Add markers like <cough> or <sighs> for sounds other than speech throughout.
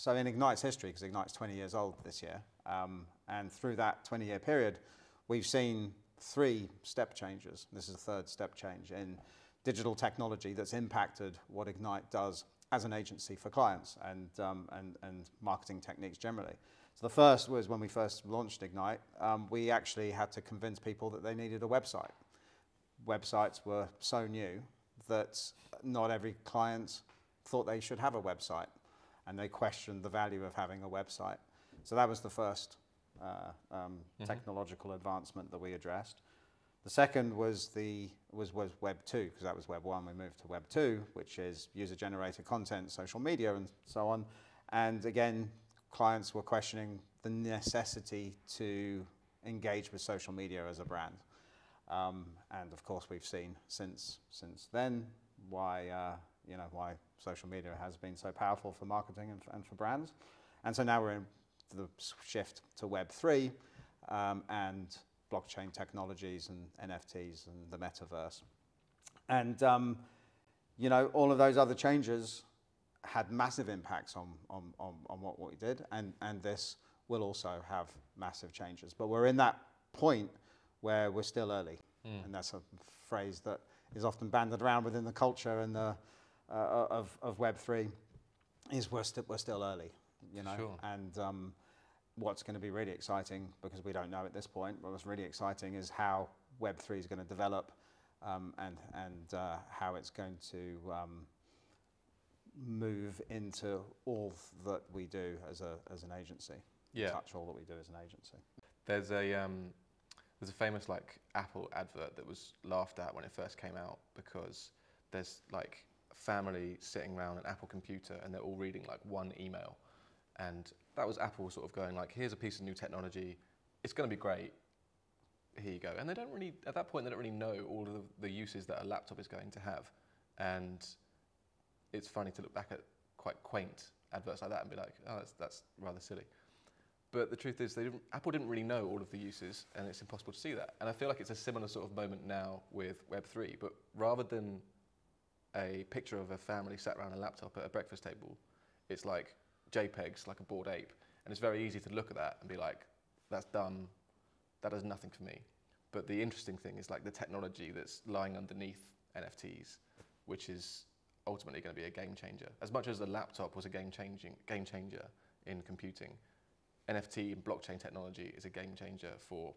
so in Ignite's history, because Ignite's 20 years old this year, um, and through that 20-year period, we've seen three step changes. This is the third step change in digital technology that's impacted what Ignite does as an agency for clients and, um, and, and marketing techniques generally. So the first was when we first launched Ignite, um, we actually had to convince people that they needed a website. Websites were so new that not every client thought they should have a website and they questioned the value of having a website. So that was the first uh, um, mm-hmm. technological advancement that we addressed. The second was the was, was Web 2, because that was Web 1. We moved to Web 2, which is user-generated content, social media, and so on. And again, clients were questioning the necessity to engage with social media as a brand. Um, and of course, we've seen since since then why uh, you know why social media has been so powerful for marketing and, and for brands. And so now we're in the shift to Web three um, and blockchain technologies and NFTs and the metaverse. And um, you know all of those other changes had massive impacts on on, on, on what, what we did, and and this will also have massive changes. But we're in that point where we're still early. Mm. And that's a phrase that is often banded around within the culture and the, uh, of, of Web3 is we're, st- we're still early, you know. Sure. And um, what's going to be really exciting, because we don't know at this point, what's really exciting is how Web3 is going to develop um, and, and uh, how it's going to um, move into all that we do as, a, as an agency. Yeah. Touch all that we do as an agency. There's a, um, there's a famous like Apple advert that was laughed at when it first came out because there's like family sitting around an Apple computer and they're all reading like one email. And that was Apple sort of going like, here's a piece of new technology, it's going to be great. Here you go. And they don't really, at that point, they don't really know all of the, uses that a laptop is going to have. And it's funny to look back at quite quaint adverts like that and be like, oh, that's, that's rather silly. But the truth is, didn't, Apple didn't really know all of the uses, and it's impossible to see that. And I feel like it's a similar sort of moment now with Web3. But rather than a picture of a family sat around a laptop at a breakfast table, it's like JPEGs, like a bored ape. And it's very easy to look at that and be like, that's dumb, that does nothing for me. But the interesting thing is like the technology that's lying underneath NFTs, which is ultimately going to be a game changer. As much as the laptop was a game changing game changer in computing, NFT and blockchain technology is a game changer for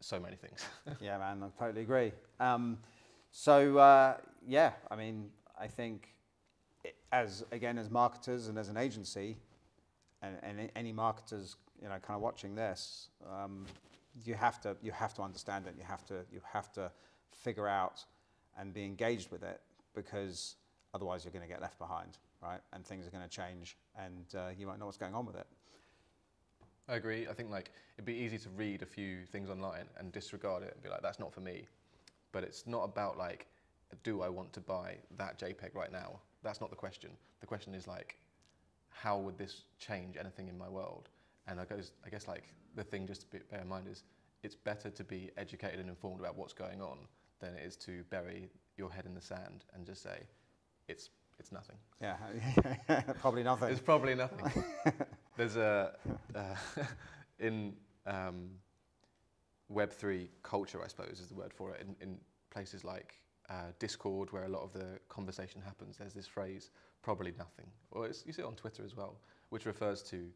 so many things. <laughs> yeah, man, I totally agree. Um, so uh, yeah, I mean, I think as again as marketers and as an agency, and, and any marketers, you know, kind of watching this, um, you have to you have to understand it. You have to you have to figure out and be engaged with it because otherwise you're going to get left behind, right? And things are going to change, and uh, you won't know what's going on with it. I agree. I think like it'd be easy to read a few things online and disregard it and be like, that's not for me. But it's not about like, do I want to buy that JPEG right now? That's not the question. The question is like, how would this change anything in my world? And I guess, I guess like the thing just to bear in mind is it's better to be educated and informed about what's going on than it is to bury your head in the sand and just say, it's, it's nothing. Yeah, <laughs> probably nothing. It's probably nothing. <laughs> There's a uh, <laughs> in um, Web three culture, I suppose, is the word for it. In, in places like uh, Discord, where a lot of the conversation happens, there's this phrase, "probably nothing," or you see it on Twitter as well, which refers to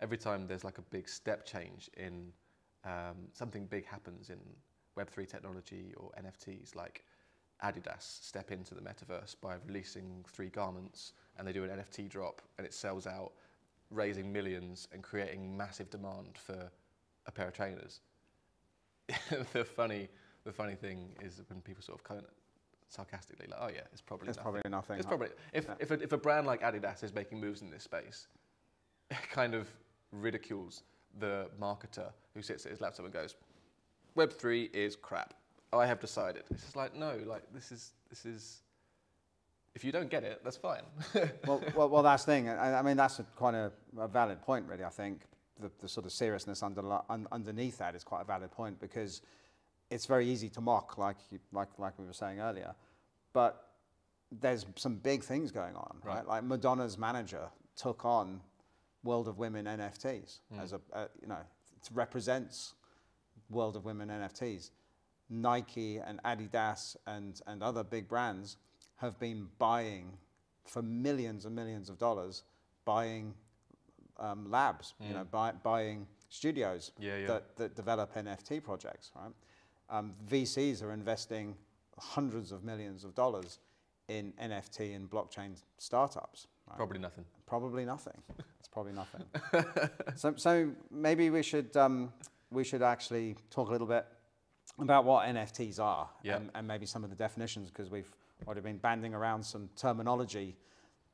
every time there's like a big step change in um, something big happens in Web3 technology or NFTs, like Adidas step into the metaverse by releasing three garments and they do an NFT drop and it sells out raising millions and creating massive demand for a pair of trainers. <laughs> the funny, the funny thing is when people sort of sarcastically like, oh yeah, it's probably it's nothing. probably nothing. It's probably if yeah. if, a, if a brand like Adidas is making moves in this space, it <laughs> kind of ridicules the marketer who sits at his laptop and goes, Web three is crap. I have decided. It's just like no, like this is this is if you don't get it, that's fine. <laughs> well, well, well, that's the thing. I, I mean, that's a, quite a, a, valid point, really. I think the, the sort of seriousness under, un, underneath that is quite a valid point because it's very easy to mock, like, you, like, like we were saying earlier. But there's some big things going on, right? right? Like Madonna's manager took on World of Women NFTs as a, uh, you know, it represents World of Women NFTs. Nike and Adidas and, and other big brands have been buying for millions and millions of dollars, buying um, labs, you know, buy, buying studios Yeah, yeah. That, that develop NFT projects, right? Um, VCs are investing hundreds of millions of dollars in NFT and blockchain startups. Right? Probably nothing. Probably nothing. It's probably nothing. <laughs> so, so maybe we should um, we should actually talk a little bit about what NFTs are Yeah. and, and maybe some of the definitions because we've already been banding around some terminology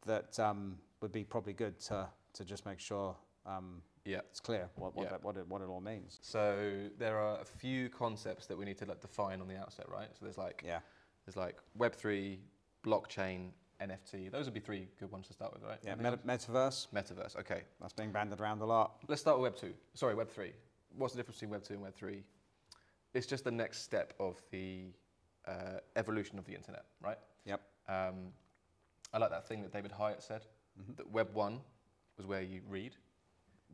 that um, would be probably good to to just make sure um, Yeah. it's clear what what, Yeah. that, what, it, what it all means. So there are a few concepts that we need to like define on the outset, right? So there's like Yeah, there's like Web three, blockchain, NFT. Those would be three good ones to start with, right? yeah. Meta- metaverse? Metaverse. Okay. that's being banded around a lot. Let's start with Web two. Sorry, Web three. What's the difference between Web two and Web three? It's just the next step of the uh, evolution of the internet, right? Yep. Um, I like that thing that David Hyatt said Mm-hmm. that Web one was where you read,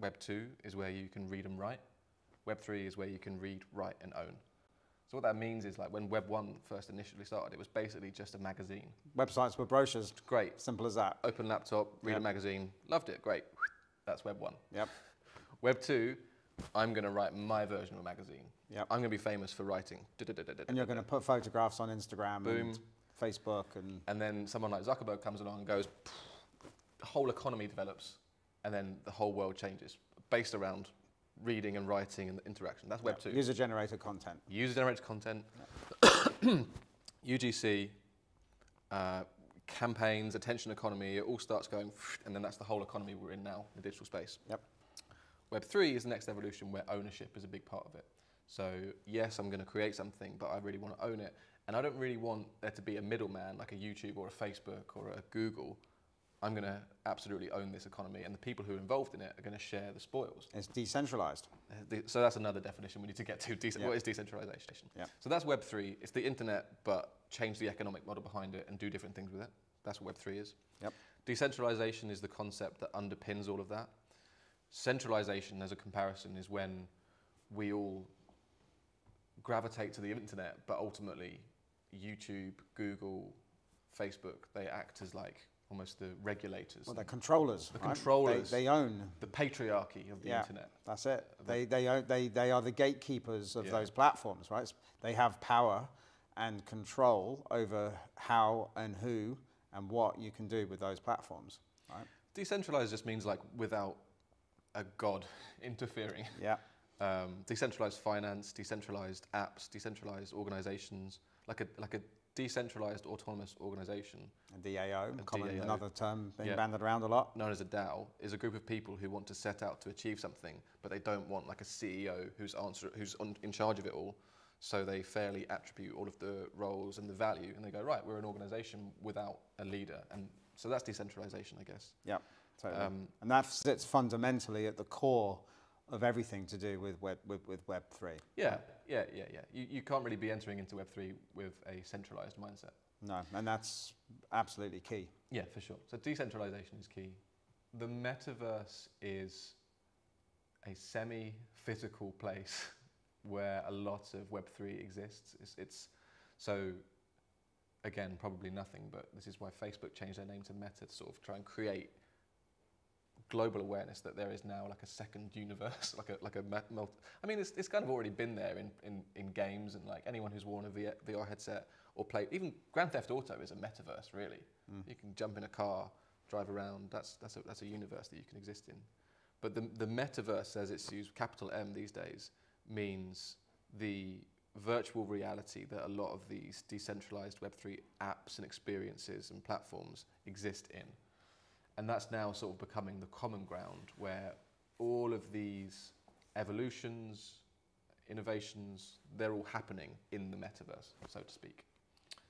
Web two is where you can read and write, Web three is where you can read, write, and own. So what that means is like when Web 1 first initially started, it was basically just a magazine. Websites were brochures. Great, Simple as that. open laptop, read Yep. a magazine, loved it, great. That's Web one. Yep. Web two, I'm going to write my version of a magazine. Yep. I'm going to be famous for writing. And you're going to put photographs on Instagram Boom. and Facebook and And then someone like Zuckerberg comes along and goes, the whole economy develops, and then the whole world changes based around reading and writing and interaction. That's Web yeah, two. user-generated content. User generated content, UGC, <coughs> uh, campaigns, attention economy. It all starts going, and then that's the whole economy we're in now, the digital space. Yep. Web three is the next evolution where ownership is a big part of it. So yes, I'm going to create something, but I really want to own it, and I don't really want there to be a middleman like a YouTube or a Facebook or a Google. I'm going to absolutely own this economy, and the people who are involved in it are going to share the spoils. It's decentralized. Uh, So that's another definition we need to get to. Dece- Yeah. What is decentralization? Yeah. So that's Web three. It's the internet, but change the economic model behind it and do different things with it. That's what Web three is. Yep. Decentralization is the concept that underpins all of that. Centralization, as a comparison, is when we all gravitate to the internet, but ultimately YouTube, Google, Facebook, they act as like almost the regulators, Well, they're controllers. The right? controllers. They, they own. the patriarchy of the Yeah. internet. That's it. They, they, own, they, they are the gatekeepers of Yeah. those platforms, right? They have power and control over how and who and what you can do with those platforms, right? Decentralized just means like without a god <laughs> interfering. Yeah. Um, decentralized finance, decentralized apps, decentralized organizations, like a like a decentralized autonomous organization A DAO, A common, DAO. another term being Yeah. banded around a lot. known as a DAO is a group of people who want to set out to achieve something, but they don't want like a CEO who's answer who's on, in charge of it all. So they fairly attribute all of the roles and the value, and they go right. We're an organization without a leader, and so that's decentralization, I guess. Yeah, totally. Um, and that sits fundamentally at the core of everything to do with Web, with, with Web 3. Yeah, yeah, yeah, yeah. You, you can't really be entering into Web3 with a centralized mindset. No, and that's absolutely key. Yeah, for sure. So decentralization is key. The metaverse is a semi-physical place <laughs> where a lot of Web3 exists. It's, it's so again probably nothing, but this is why Facebook changed their name to Meta to sort of try and create global awareness that there is now like a second universe, <laughs> like a like a ma- mul- I mean, it's, it's kind of already been there in, in, in games and like anyone who's worn a VR, VR headset or played even Grand Theft Auto is a metaverse really. Hmm. You can jump in a car, drive around. That's that's a that's a universe that you can exist in. But the the metaverse, as it's used, capital M these days, means the virtual reality that a lot of these decentralized Web3 apps and experiences and platforms exist in. And that's now sort of becoming the common ground where all of these evolutions, innovations, they're all happening in the metaverse, so to speak.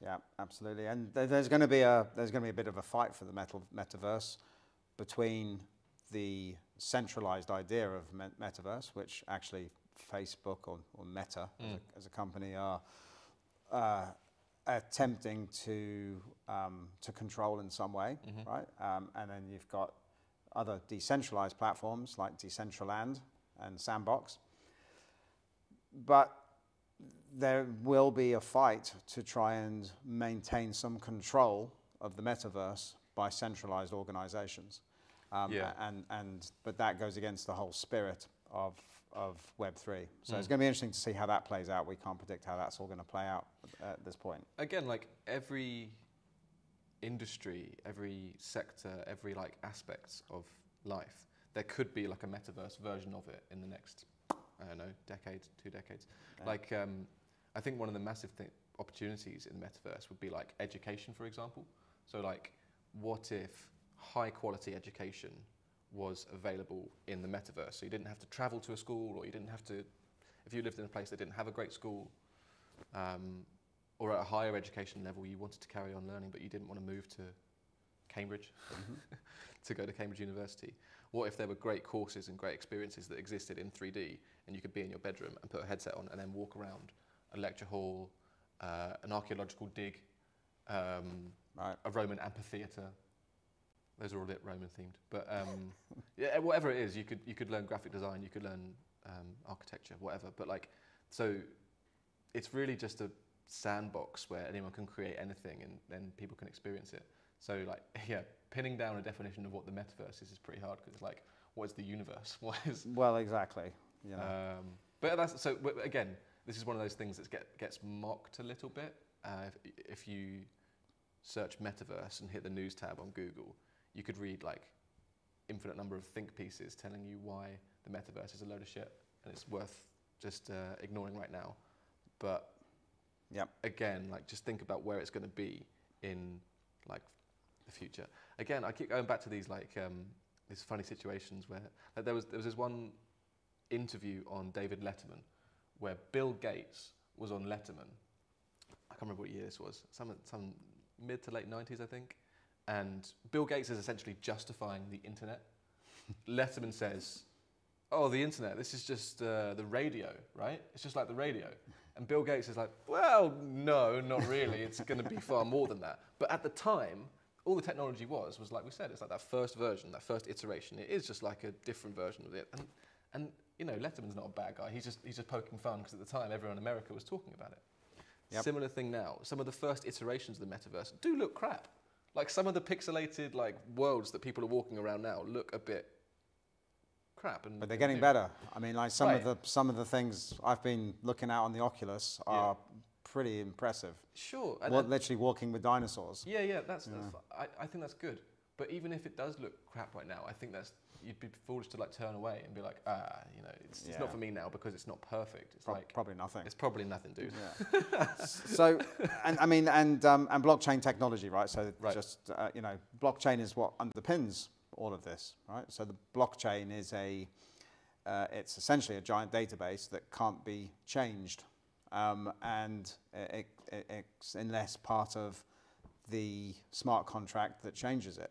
Yeah, absolutely. And there, there's going to be a there's going to be a bit of a fight for the metal, metaverse between the centralized idea of met- metaverse, which actually Facebook or, or Meta as, a, as a company are uh, attempting to um, to control in some way, right? Um, and then you've got other decentralized platforms like Decentraland and Sandbox. But there will be a fight to try and maintain some control of the metaverse by centralized organizations. Um, Yeah. and, and, but that goes against the whole spirit of, of Web3. So it's Mm. going to be interesting to see how that plays out. We can't predict how that's all going to play out at this point. again, like every industry, every sector, every like aspect of life, there could be like a metaverse version of it in the next, I don't know, decade, two decades. Yeah. Like, um, I think one of the massive opportunities in the metaverse would be like education, for example. So, like, what if high quality education was available in the metaverse? So you didn't have to travel to a school, or you didn't have to, if you lived in a place that didn't have a great school, um, or at a higher education level, you wanted to carry on learning, but you didn't want to move to Cambridge <laughs> to go to Cambridge University. What if there were great courses and great experiences that existed in 3D, and you could be in your bedroom and put a headset on and then walk around a lecture hall, uh, an archaeological dig, um, Right. a Roman amphitheatre. Those are all a bit Roman themed, but um, <laughs> yeah, whatever it is, you could you could learn graphic design, you could learn um, architecture, whatever. But like, so it's really just a sandbox where anyone can create anything, and then people can experience it. So like, <laughs> yeah, pinning down a definition of what the metaverse is is pretty hard because it's like, what is the universe? <laughs> What is Well, exactly. You know. um, but that's so again, this is one of those things that get, gets mocked a little bit. Uh, if, if you search metaverse and hit the news tab on Google, you could read like infinite number of think pieces telling you why the metaverse is a load of shit and it's worth just uh, ignoring right now. But again, like just think about where it's going to be in like the future. Again, I keep going back to these like um, these funny situations where like, there was there was this one interview on David Letterman where Bill Gates was on Letterman. I can't remember what year this was. Some some mid to late nineties, I think. And Bill Gates is essentially justifying the internet. <laughs> Letterman says, "Oh, the internet. This is just uh, the radio, right? It's just like the radio." And Bill Gates is like, "Well, no, not really. It's going to be far more than that." But at the time, all the technology was was like we said. It's like that first version, that first iteration. It is just like a different version of it. And and you know, Letterman's not a bad guy. He's just he's just poking fun because at the time everyone in America was talking about it. Yep. Similar thing now. Some of the first iterations of the metaverse do look crap. Like some of the pixelated like worlds that people are walking around now look a bit crap. And But they're getting new. better. I mean, like some of the some of the things I've been looking at on the Oculus Yeah. are pretty impressive. Sure. And, and- literally walking with dinosaurs. yeah, yeah. That's, Yeah. that's I, I think that's good. But even if it does look crap right now, I think that's you'd be foolish to like turn away and be like, ah, you know, it's, it's Yeah. not for me now because it's not perfect. It's Prob- like probably nothing. it's probably nothing, dude. Yeah. <laughs> so, and I mean, and um, and blockchain technology, right? So Right. just uh, you know, blockchain is what underpins all of this, right? So the blockchain is a uh, it's essentially a giant database that can't be changed, um, and it, it, it's unless part of the smart contract that changes it.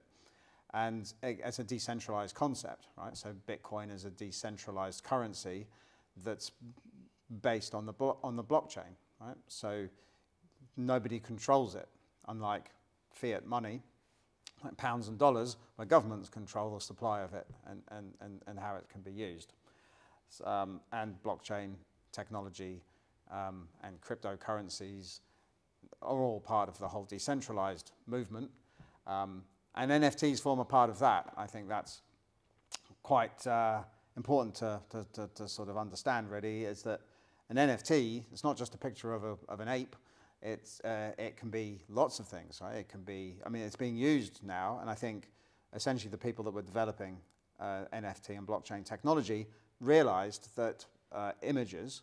And it, it's a decentralized concept, right? So Bitcoin is a decentralized currency that's based on the on the blockchain, right? So nobody controls it, unlike fiat money, like pounds and dollars, where governments control the supply of it and, and, and, and how it can be used. S- Um, and blockchain technology um, and cryptocurrencies are all part of the whole decentralized movement. Um, and NFTs form a part of that. I think that's quite uh, important to, to, to, to sort of understand, really, is that an NFT, it's not just a picture of, a, of an ape, it's, uh, it can be lots of things, right? It can be, I mean, it's being used now, and I think essentially the people that were developing uh, NFT and blockchain technology realized that uh, images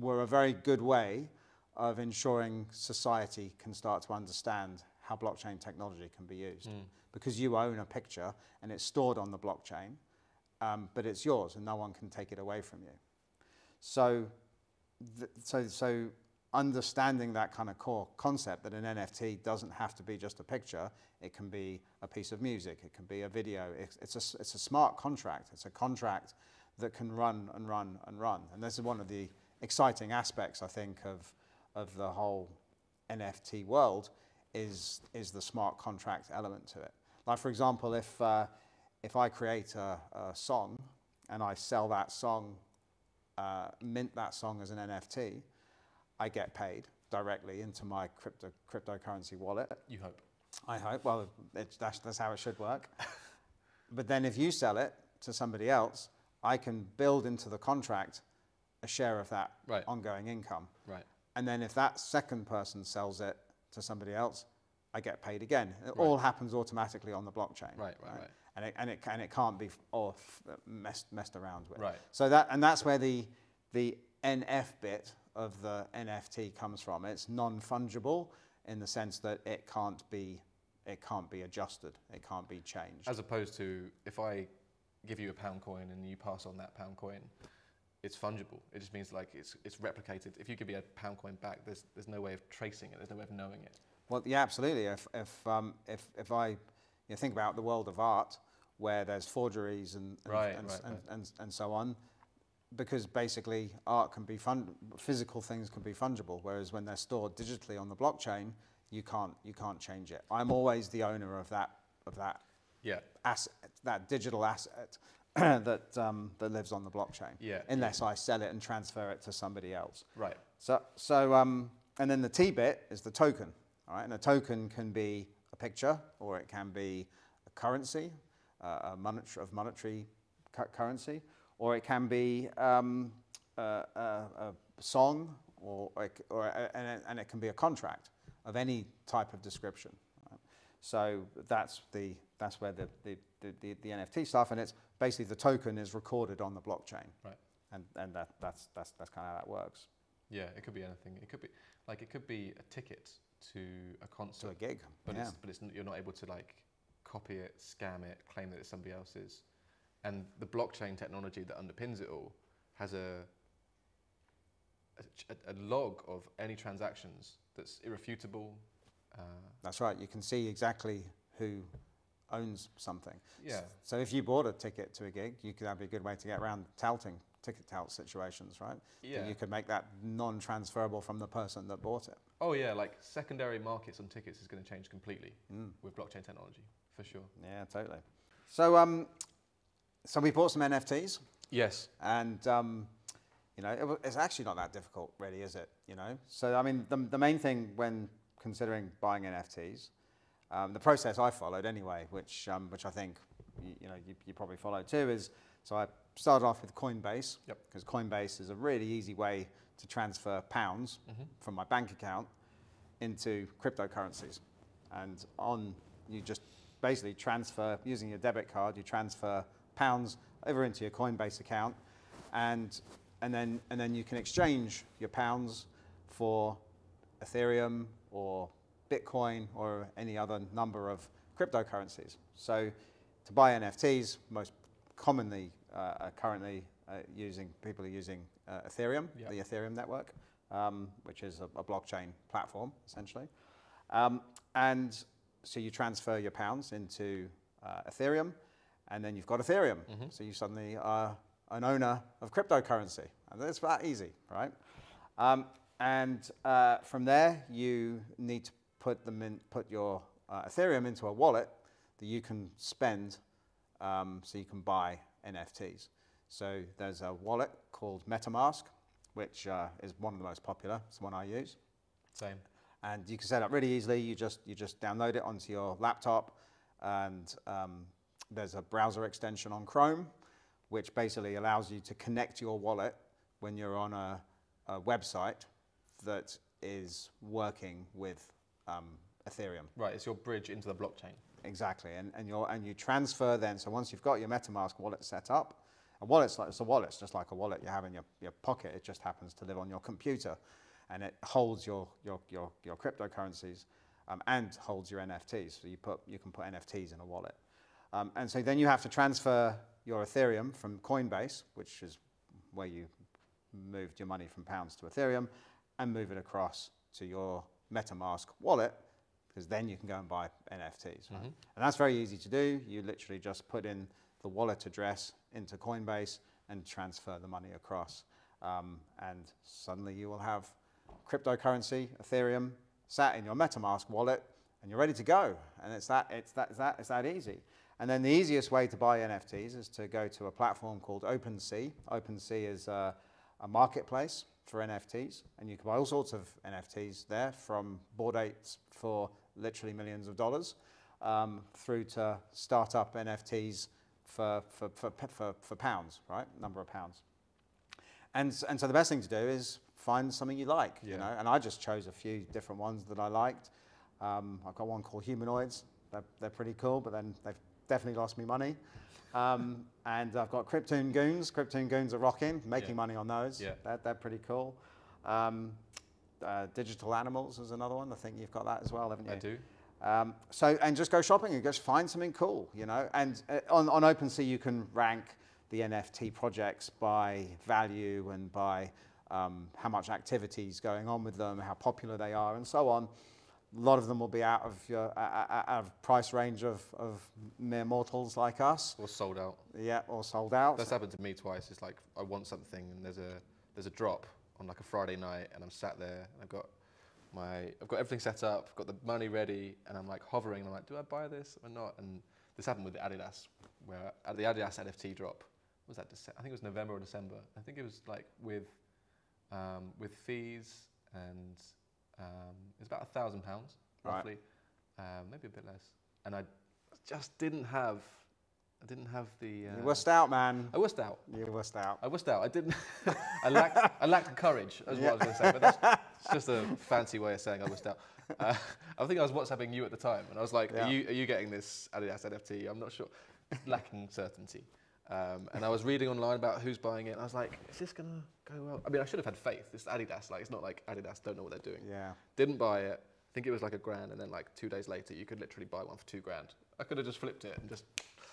were a very good way of ensuring society can start to understand how blockchain technology can be used. Mm. Because you own a picture and it's stored on the blockchain, um, but it's yours and no one can take it away from you. So, so, so understanding that kind of core concept that an NFT doesn't have to be just a picture, it can be a piece of music, it can be a video, it's, it's, a, it's a smart contract, it's a contract that can run and run and run. And this is one of the exciting aspects, I think, of, of the whole NFT world is, is the smart contract element to it. Like, for example, if, uh, if I create a, a song and I sell that song, uh, mint that song as an NFT, I get paid directly into my crypto, cryptocurrency wallet. You hope. I hope. Well, it's, that's, that's how it should work. <laughs> but then if you sell it to somebody else, I can build into the contract a share of that Right. ongoing income. Right. And then if that second person sells it to somebody else, I get paid again. It all happens automatically on the blockchain. Right, right, right. And it, and it, and it can't be f- or messed, messed around with. Right. So that, and that's where the, the NF bit of the NFT comes from. It's non-fungible in the sense that it can't be, it can't be adjusted. It can't be changed. As opposed to if I give you a pound coin and you pass on that pound coin, it's fungible. It just means like it's it's replicated. If you give me a pound coin back, there's there's no way of tracing it. There's no way of knowing it. Well, yeah, absolutely. If if um, if if I you know, think about the world of art, where there's forgeries and and, Right, and, right, and, right. and, and so on, because basically art can be fun, physical things can be fungible, whereas when they're stored digitally on the blockchain, you can't you can't change it. I'm always the owner of that of that Yeah. asset, that digital asset <clears throat> that um, that lives on the blockchain. Yeah, Unless I sell it and transfer it to somebody else. Right. So, so um, and then the T bit is the token, all right? And a token can be a picture, or it can be a currency, uh, a monetary, of monetary cu- currency, or it can be um, a, a, a song, or, or, it, c- or a, and, it, and it can be a contract of any type of description. So that's the that's where the, the, the, the, the NFT stuff, and it's basically the token is recorded on the blockchain, Right. and and that that's that's that's kind of how that works. Yeah. It could be anything. It could be like it could be a ticket to a concert, to a gig. but yeah. it's but it's you're not able to like copy it, scam it, claim that it's somebody else's. And the blockchain technology that underpins it all has a a, a, a log of any transactions that's irrefutable. Uh, That's right. You can see exactly who owns something. yeah. So if you bought a ticket to a gig, you could that'd be a good way to get around touting ticket tout situations, right? Yeah. You could make that non-transferable from the person that bought it. Oh yeah, like secondary markets on tickets is going to change completely Mm. with blockchain technology, for sure. Yeah, totally. So um, so we bought some NFTs, Yes. and um, you know it, it's actually not that difficult, really, is it? You know. So I mean, the the main thing when considering buying NFTs, um, the process I followed anyway, which um, which I think you, you know you, you probably followed too, is so I started off with Coinbase Yep. because Coinbase is a really easy way to transfer pounds Mhm. from my bank account into cryptocurrencies, and on you just basically transfer using your debit card, you transfer pounds over into your Coinbase account, and and then and then you can exchange your pounds for Ethereum or Bitcoin or any other number of cryptocurrencies. So to buy NFTs, most commonly uh, are currently uh, using people are using uh, Ethereum, Yeah. the Ethereum network, um, which is a, a blockchain platform essentially. Um, and so you transfer your pounds into uh, Ethereum, and then you've got Ethereum. Mhm. So you suddenly are an owner of cryptocurrency, and it's that easy, right? Um, and uh, from there, you need to put them in, put your uh, Ethereum into a wallet that you can spend, um, so you can buy NFTs. So there's a wallet called MetaMask, which uh, is one of the most popular. It's the one I use Same. and you can set up really easily. You just you just download it onto your laptop, and um, there's a browser extension on Chrome, which basically allows you to connect your wallet when you're on a, a website that is working with um, Ethereum. Right. It's your bridge into the blockchain. Exactly, and and you and you transfer then. So once you've got your MetaMask wallet set up, a wallet's like it's a wallet. It's just like a wallet you have in your, your pocket. It just happens to live on your computer, and it holds your your your, your cryptocurrencies, um, and holds your NFTs. So you put you can put NFTs in a wallet, um, and so then you have to transfer your Ethereum from Coinbase, which is where you moved your money from pounds to Ethereum, and move it across to your MetaMask wallet, because then you can go and buy NFTs. right? Mhm. And that's very easy to do. You literally just put in the wallet address into Coinbase and transfer the money across. Um, and suddenly you will have cryptocurrency, Ethereum, sat in your MetaMask wallet, and you're ready to go. And it's that, it's that, it's that, it's that easy. And then the easiest way to buy NFTs is to go to a platform called OpenSea. OpenSea is a, a marketplace for NFTs, and you can buy all sorts of NFTs there, from Bored Apes for literally millions of dollars, um, through to startup NFTs for, for, for, for, for pounds, right? Number of pounds. And, and so the best thing to do is find something you like, Yeah. you know. And I just chose a few different ones that I liked. Um, I've got one called Humanoids. They're, they're pretty cool, but then they've definitely lost me money. Um, and I've got Krypton Goons. Krypton Goons are rocking, making Yeah. money on those. Yeah. They're, they're pretty cool. Um, uh, Digital Animals is another one. I think you've got that as well, haven't you? I do. Um, so, and just go shopping and just find something cool, you know. And uh, on, on OpenSea, you can rank the NFT projects by value and by um, how much activity is going on with them, how popular they are, and so on. A lot of them will be out of your uh, uh, out of price range of, of mere mortals like us, Or sold out. yeah, or sold out. That's happened to me twice. It's like I want something and there's a there's a drop on like a Friday night and I'm sat there and I've got my I've got everything set up, I've got the money ready and I'm like hovering and I'm like, do I buy this or not? And this happened with the Adidas, where at the Adidas NFT drop was that Dece- I think it was November or December. I think it was like with um, with fees and um, it was about a thousand pounds Right. roughly, um, maybe a bit less. And I just didn't have I didn't have the uh, you wussed out, man. I wussed out. You wussed out. I wussed out. I didn't. <laughs> I lacked. I lacked courage. That's Yeah. what I was going to say. But that's it's just a <laughs> fancy way of saying I wussed out. Uh, I think I was WhatsApping you at the time, and I was like, Yeah. "Are you are you getting this Adidas NFT? I'm not sure." Lacking certainty. Um, and I was reading online about who's buying it. And I was like, "Is this gonna go well?" I mean, I should have had faith. It's Adidas. Like, it's not like Adidas don't know what they're doing. Yeah. Didn't buy it. I think it was like a grand, and then like two days later, you could literally buy one for two grand. I could have just flipped it and just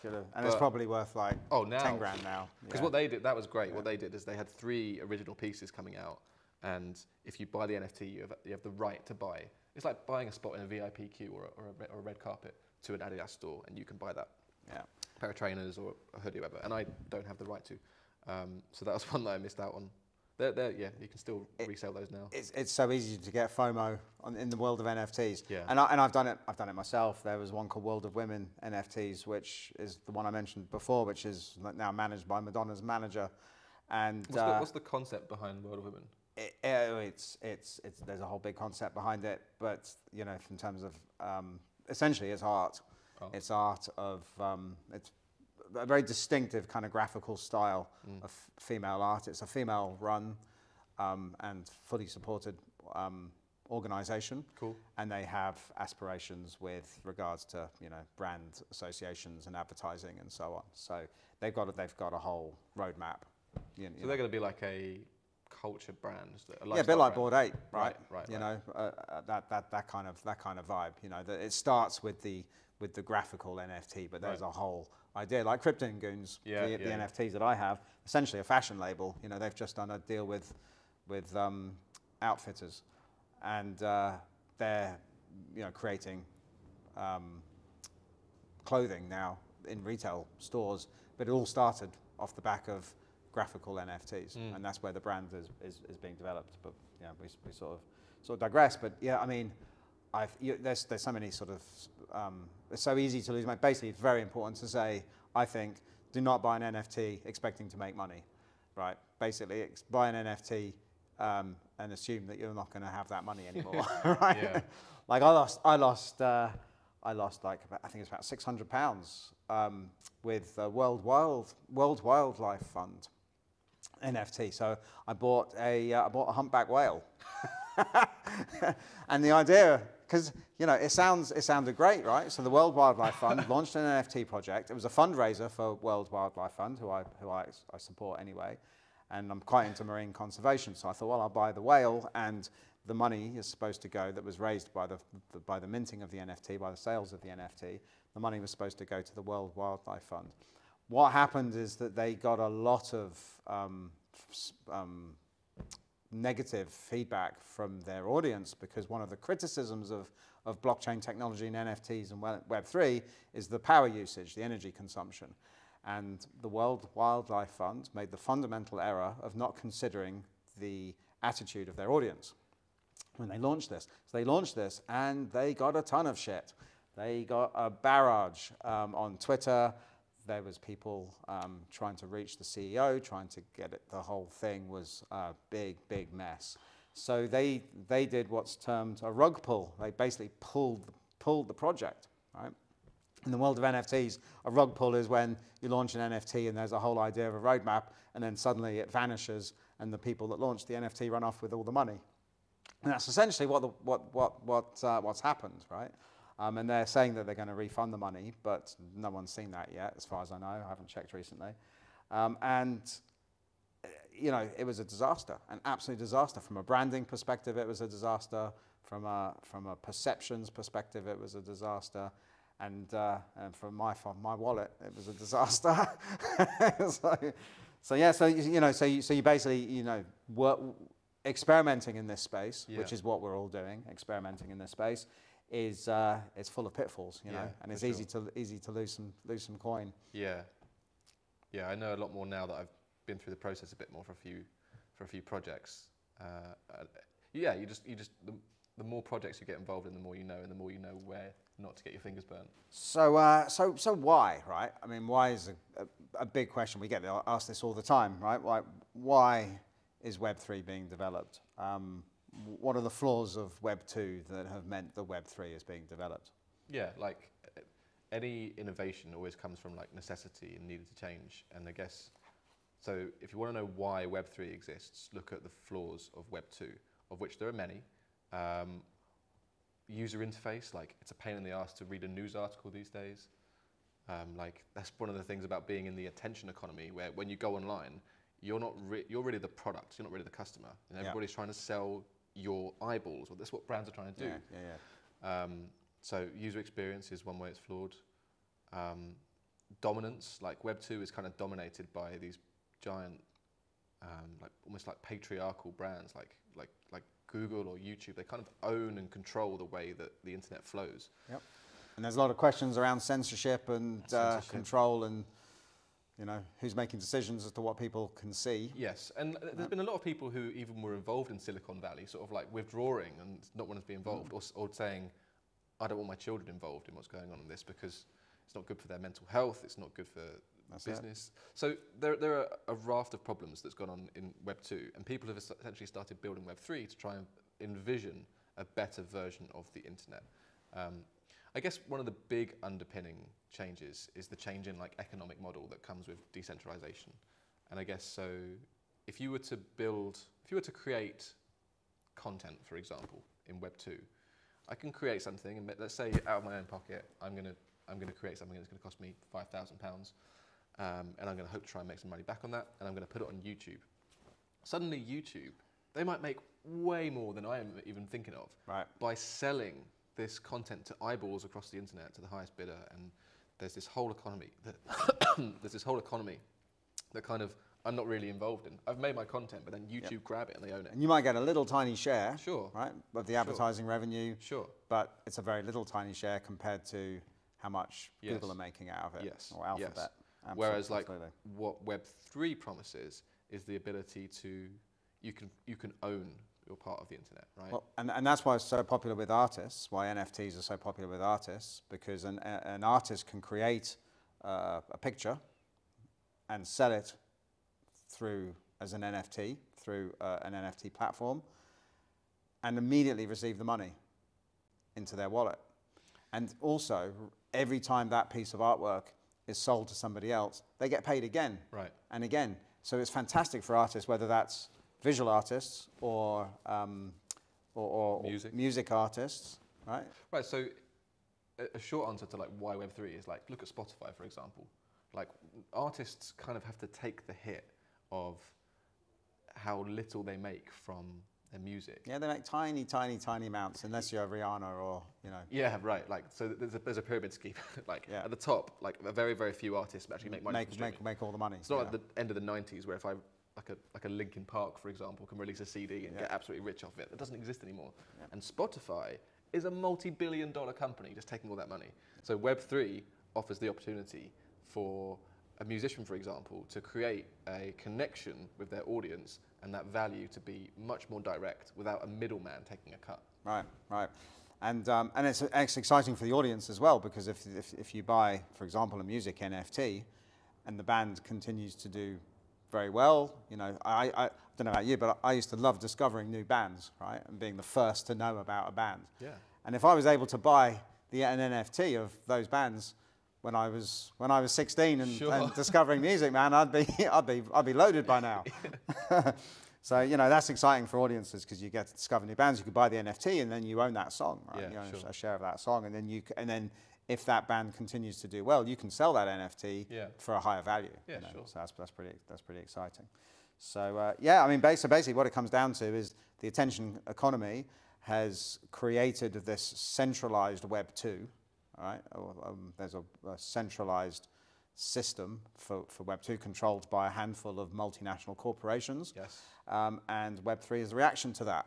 Could've- And it's probably worth like oh now 10 grand now. because Yeah. what they did, that was great. Yeah. What they did is they had three original pieces coming out, and if you buy the NFT, you have, you have the right to buy. It's like buying a spot in a VIP queue or a, or a, or a red carpet to an Adidas store, and you can buy that Yeah. pair of trainers or a hoodie, whatever. And I don't have the right to. Um, so that was <laughs> one that I missed out on. They're, they're, yeah, you can still It- resell those now. it's, it's so easy to get FOMO on, in the world of NFTs. Yeah. And, I, and I've done it. I've done it myself. There was one called World of Women NFTs, which is the one I mentioned before, which is now managed by Madonna's manager. And What's, uh, the, what's the concept behind World of Women? it, uh, it's, it's, it's, there's a whole big concept behind it, but you know, in terms of um, essentially, it's art. Oh. It's art of um, it's a very distinctive kind of graphical style Mm. of female art. It's a female-run um, and fully supported um, organisation, Cool. and they have aspirations with regards to you know brand associations and advertising and so on. So they've got a, they've got a whole roadmap. You, So they're going to be like a culture brand. A Yeah, a bit like brand. Bored Ape, right? Right, right, You right. know, uh, uh, that, that, that kind of that kind of vibe. You know, that it starts with the with the graphical NFT, but there's Right. a whole idea like Krypton Goons, Yeah, the, yeah, the yeah. NFTs that I have, essentially a fashion label. You know, they've just done a deal with with um, outfitters, and uh, they're you know creating um, clothing now in retail stores, but it all started off the back of graphical NFTs, Mm. and that's where the brand is, is, is being developed. But yeah, we, we sort of sort of digress. But yeah, I mean, you, there's there's so many sort of um, it's so easy to lose. My basically, it's very important to say. I think do not buy an NFT expecting to make money, right? Basically, buy an NFT um, and assume that you're not going to have that money <laughs> anymore, <laughs> right? Yeah. like I lost, I lost, uh, I lost like about, I think it's about six hundred pounds um, with uh, World Wild World Wildlife Fund NFT. So I bought a uh, I bought a humpback whale, <laughs> and the idea because you know it sounds it sounded great, right? So the World Wildlife Fund <laughs> launched an NFT project. It was a fundraiser for World Wildlife Fund, who I who I, I support anyway, and I'm quite into marine conservation. So I thought, well, I'll buy the whale, and the money is supposed to go that was raised by the, the by the minting of the NFT, by the sales of the NFT. The money was supposed to go to the World Wildlife Fund. What happened is that they got a lot of um, um, negative feedback from their audience because one of the criticisms of, of blockchain technology and NFTs and Web- Web3 is the power usage, the energy consumption. And the World Wildlife Fund made the fundamental error of not considering the attitude of their audience when they launched this. So they launched this and they got a ton of shit. They got a barrage um, on Twitter. There was people um, trying to reach the CEO, trying to get it. The whole thing was a big, big mess. So they they did what's termed a rug pull. They basically pulled pulled the project, right? In the world of NFTs, a rug pull is when you launch an NFT and there's a whole idea of a roadmap, and then suddenly it vanishes, and the people that launched the NFT run off with all the money. And that's essentially what, the, what, what, what, uh, what's happened, right? Um, and they're saying that they're going to refund the money, but no one's seen that yet, as far as I know. I haven't checked recently. Um, and, uh, you know, it was a disaster, an absolute disaster. From a branding perspective, it was a disaster. From a, from a perceptions perspective, it was a disaster. And, uh, and from my, from my wallet, it was a disaster. <laughs> so, so, yeah, so, you know, so you, so you basically, you know, work, experimenting in this space, Yeah. which is what we're all doing, experimenting in this space, is uh, it's full of pitfalls, you know, and it's easy to easy to lose some lose some coin. Yeah, yeah. I know a lot more now that I've been through the process a bit more for a few for a few projects. Uh, uh, yeah, you just you just the, the more projects you get involved in, the more you know, and the more you know where not to get your fingers burnt. So uh, so so why, right? I mean, why is a, a, a big question. We get asked this all the time, right? Why why is Web three being developed? Um, what are the flaws of Web two that have meant that Web three is being developed? Yeah, like any innovation always comes from like necessity and needed to change. And I guess so. If you want to know why Web three exists, look at the flaws of Web two, of which there are many. Um, user interface, like it's a pain in the ass to read a news article these days. Um, like that's one of the things about being in the attention economy, where when you go online, you're not re- you're really the product, you're not really the customer, and Yeah. everybody's trying to sell your eyeballs. Well, that's what brands are trying to do. Yeah, yeah, yeah. Um, so user experience is one way it's flawed. Um, dominance, like Web two, is kind of dominated by these giant, um, like almost like patriarchal brands, like like like Google or YouTube. They kind of own and control the way that the internet flows. Yep. And there's a lot of questions around censorship and uh, Censorship. control and, you know, who's making decisions as to what people can see. Yes, and th- there's been a lot of people who even were involved in Silicon Valley, sort of like withdrawing and not wanting to be involved, or, or saying, "I don't want my children involved in what's going on in this because it's not good for their mental health, it's not good for That's it. business." So there, there are a raft of problems that's gone on in Web two, and people have essentially started building Web three to try and envision a better version of the internet. Um, I guess one of the big underpinning changes is the change in like economic model that comes with decentralization. And I guess so if you were to build if you were to create content, for example, in Web 2, I can create something and let's say out of my own pocket, I'm gonna I'm gonna create something that's gonna cost me five thousand pounds. Um, and I'm going to hope to try and make some money back on that, and I'm going to put it on YouTube. Suddenly, YouTube, they might make way more than I am even thinking of Right. by selling this content to eyeballs across the internet to the highest bidder and there's this whole economy that <coughs> there's this whole economy that kind of I'm not really involved in. I've made my content, but then YouTube grab it and they own it. And you might get a little tiny share, Sure, right, of the advertising revenue, sure. but it's a very little tiny share compared to how much Yes. Google are making out of it, Yes, or Alphabet. yes. Absol- Whereas, like, absolutely. What Web three promises is the ability to you can you can own your part of the internet, right? Well, and, and that's why it's so popular with artists, why NFTs are so popular with artists, because an, an artist can create uh, a picture and sell it through as an NFT, through uh, an NFT platform, and immediately receive the money into their wallet. And also, every time that piece of artwork is sold to somebody else, they get paid again right. and again. So it's fantastic for artists, whether that's visual artists or, um, or, or Music. music artists, right? Right. So a, short answer to like why Web three is like look at Spotify for example. Like artists kind of have to take the hit of how little they make from their music. Yeah, they make tiny, tiny, tiny amounts, unless you're Rihanna or, you know. Yeah, right. Like so, there's a, there's a pyramid scheme. <laughs> like Yeah. at the top, like a very very few artists actually make money. Make, make, make all the money. It's not yeah. like the end of the 90s where if I like a like a Linkin Park, for example, can release a CD and Yeah. get absolutely rich off it. That doesn't exist anymore. Yeah. And Spotify is a multi-billion dollar company just taking all that money. So Web3 offers the opportunity for a musician, for example, to create a connection with their audience and that value to be much more direct without a middleman taking a cut. Right, right. And, um, and it's, it's exciting for the audience as well because if, if, if you buy, for example, a music NFT and the band continues to do very well, you know, I, I, I don't know about you, but I used to love discovering new bands, right? And being the first to know about a band. Yeah. And if I was able to buy the, an NFT of those bands when I was, when I was 16 and, Sure. and discovering music, man, I'd be, <laughs> I'd be, I'd be loaded by now. <laughs> <laughs> so, you know, that's exciting for audiences because you get to discover new bands. You could buy the NFT and then you own that song, right? Yeah, you own sure. a share of that song. And then you, and then if that band continues to do well, you can sell that NFT Yeah. for a higher value. Yeah, you know? sure. So that's, that's pretty, that's pretty exciting. So uh, yeah, I mean, bas- so basically what it comes down to is the attention economy has created this centralized Web 2, all right? Um, there's a, a centralized system for, for Web 2 controlled by a handful of multinational corporations. Yes. Um, and Web 3 is the reaction to that.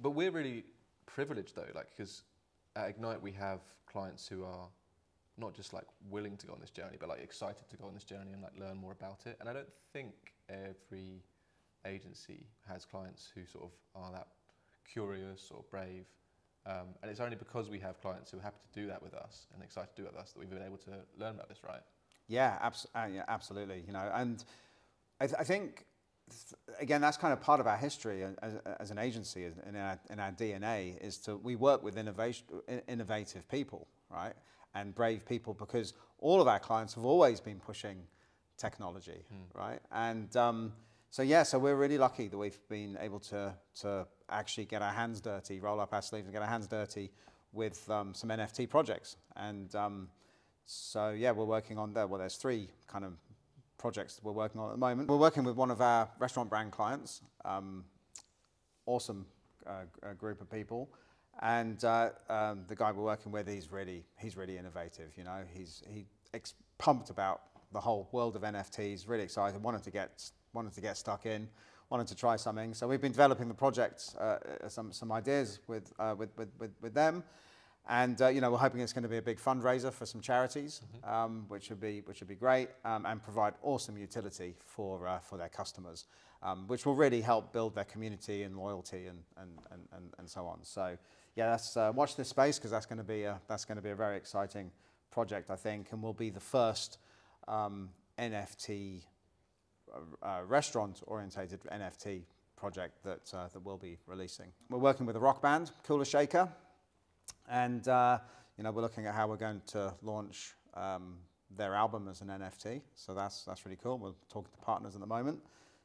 But we're really privileged though, like because at Ignite we have clients who are not just like willing to go on this journey, but like excited to go on this journey and like learn more about it. And I don't think every agency has clients who sort of are that curious or brave. Um, and it's only because we have clients who are happy to do that with us and excited to do it with us that we've been able to learn about this, right? Yeah, abs- uh, yeah absolutely. You know, and I, th- I think again that's kind of part of our history as, as an agency as- in our, in our DNA is to we work with innovation, innovative people, right, and brave people because all of our clients have always been pushing technology, right, and um, so yeah, so we're really lucky that we've been able to to actually get our hands dirty, roll up our sleeves, and get our hands dirty with um, some NFT projects and. Um, so yeah, we're working on there. Well, there's three kind of projects that we're working on at the moment. We're working with one of our restaurant brand clients, um, awesome uh, uh, group of people, and uh, um, the guy we're working with, he's really he's really innovative. You know, he's he pumped about the whole world of NFTs. Really excited. Wanted to get wanted to get stuck in. Wanted to try something. So we've been developing the project, uh, uh, some some ideas with, uh, with, with with with them. And uh, you know, we're hoping it's going to be a big fundraiser for some charities, um, which would be which would be great, um, and provide awesome utility for uh, for their customers, um, which will really help build their community and loyalty and and, and, and, and so on. So yeah, that's uh, watch this space because that's going to be a that's going to be a very exciting project, I think, and will be the first um, NFT uh, uh, restaurant-orientated NFT project that uh, that we'll be releasing. We're working with a rock band, Kula Shaker. And uh, you know, we're looking at how we're going to launch um, their album as an NFT. So that's that's really cool. We're talking to partners at the moment.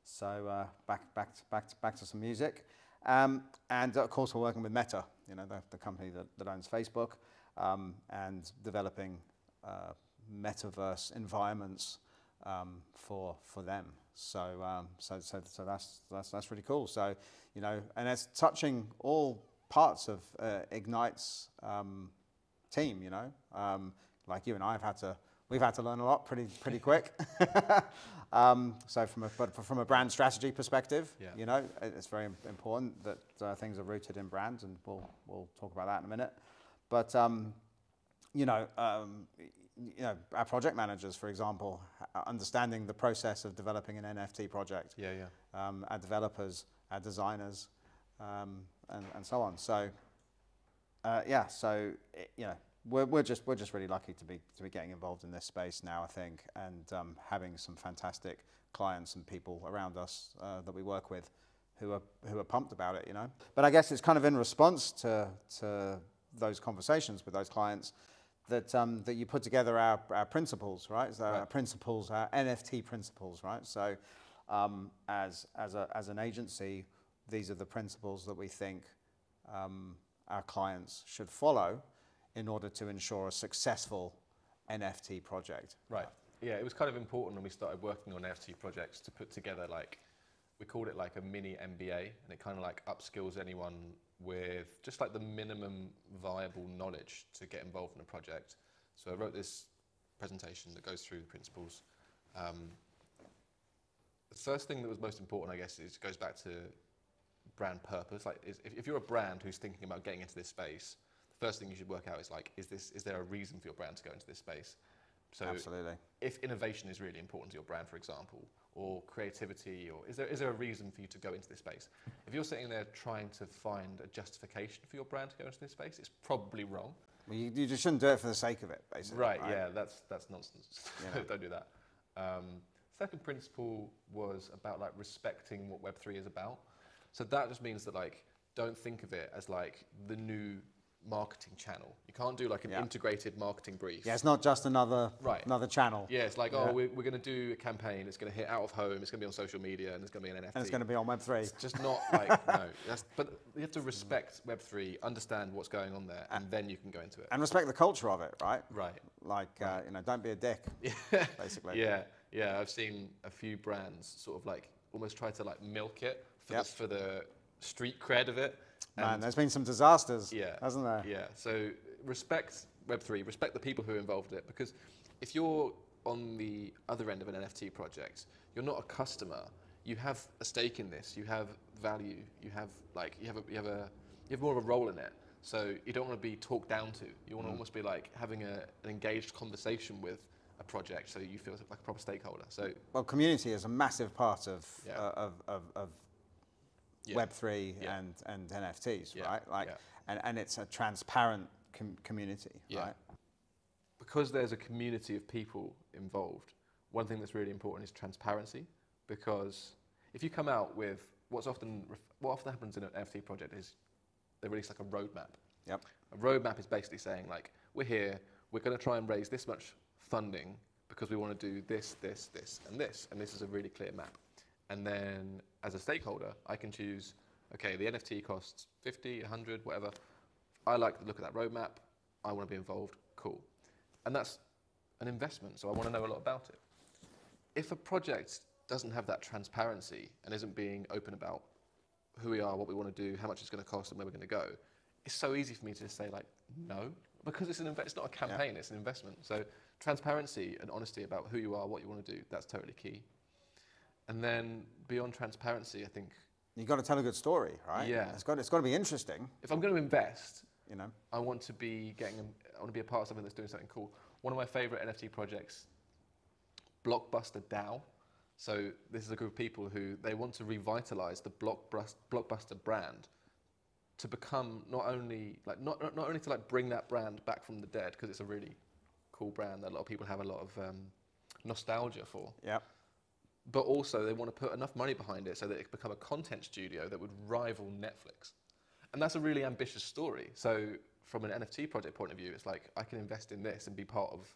So uh, back back to, back to, back to some music. Um, and of course, we're working with Meta. You know, the, the company that, that owns Facebook, um, and developing uh, metaverse environments um, for for them. So um, so so so that's that's that's really cool. So you know, and it's touching all parts of uh, Ignite's um, team. You know, um, like you and I have had to we've had to learn a lot pretty pretty quick. <laughs> <laughs> um, so from a but from a brand strategy perspective, Yeah. you know, it's very important that uh, things are rooted in brands, and we'll we'll talk about that in a minute. But um, you know, um, you know, our project managers, for example, understanding the process of developing an NFT project, Yeah, yeah. um, our developers, our designers, um, and, and so on. So, uh, yeah, so i you know, we're, we're just we're just really lucky to be to be getting involved in this space now, I think, and um, having some fantastic clients and people around us uh, that we work with who are who are pumped about it, you know. But I guess it's kind of in response to to those conversations with those clients that um, that you put together our, our principles, right? So our principles, our NFT principles, right? So um, as as a as an agency, these are the principles that we think um, our clients should follow in order to ensure a successful NFT project. Right. Yeah, it was kind of important when we started working on NFT projects to put together like we called it like a mini MBA, and it kind of like upskills anyone with just like the minimum viable knowledge to get involved in a project. So I wrote this presentation that goes through the principles. Um, the first thing that was most important, I guess, is goes back to brand purpose. Like, is, if, if you're a brand who's thinking about getting into this space, first thing you should work out is like, is this is there a reason for your brand to go into this space? So Absolutely. if innovation is really important to your brand, for example, or creativity, or is there, is there a reason for you to go into this space? If you're sitting there trying to find a justification for your brand to go into this space, it's probably wrong. Well, you, you just shouldn't do it for the sake of it, basically. Right, yeah, that's, that's nonsense. Know. <laughs> Don't do that. Um, second principle was about like respecting what Web3 is about. So that just means that like, don't think of it as like the new marketing channel. You can't do like an Yeah. integrated marketing brief. Yeah, it's not just another Right. another channel. Yeah, it's like, Yeah. oh, we're, we're going to do a campaign. It's going to hit out of home. It's going to be on social media, and it's going to be an NFT. And it's going to be on Web3. It's just not <laughs> like no. That's, but you have to respect Web three, understand what's going on there, and then you can go into it. And respect the culture of it, right? Right. Like, uh, you know, don't be a dick, <laughs> Yeah. basically. Yeah. Yeah. I've seen a few brands sort of like almost try to like milk it for Yep. the for the street cred of it. Man, And- there's been some disasters, Yeah. hasn't there? Yeah. So respect Web3, respect the people who are involved in it, because if you're on the other end of an NFT project, you're not a customer. You have a stake in this. You have value. You have like you have a you have a you have more of a role in it. So you don't want to be talked down to. You want to almost be like having a, an engaged conversation with a project, so you feel like a proper stakeholder. So Well, community is a massive part of Yeah. uh, of, of, of yeah. Web3 Yeah. and, and NFTs, Yeah. right? Like, and, and it's a transparent com- community, right? because there's a community of people involved, one thing that's really important is transparency. Because if you come out with what's often what often happens in an NFT project is they release like a roadmap. Yep. A roadmap is basically saying like we're here, we're going to try and raise this much funding because we want to do this, this, this, and this, and this is a really clear map. And then as a stakeholder, I can choose. Okay, the NFT costs 50, 100, whatever. I like the look at that roadmap. I want to be involved. Cool. And that's an investment, so I want to know a lot about it. If a project doesn't have that transparency and isn't being open about who we are, what we want to do, how much it's going to cost, and where we're going to go, it's so easy for me to just say like no because it's an inve- it's not a campaign, it's an investment. So transparency and honesty about who you are, what you want to do, that's totally key. And then beyond transparency, I think You've got to tell a good story, right? Yeah. It's got, it's got to be interesting, if I'm going to invest, you know? I want to be getting, I want to be a part of something that's doing something cool. One of my favorite NFT projects, Blockbuster DAO. So this is a group of people who they want to revitalize the Blockbuster brand to become not only like not not only to like bring that brand back from the dead because it's a really cool brand that a lot of people have a lot of um, nostalgia for, Yep. But also they want to put enough money behind it so that it can become a content studio that would rival Netflix. And that's a really ambitious story. So from an NFT project point of view, it's like I can invest in this and be part of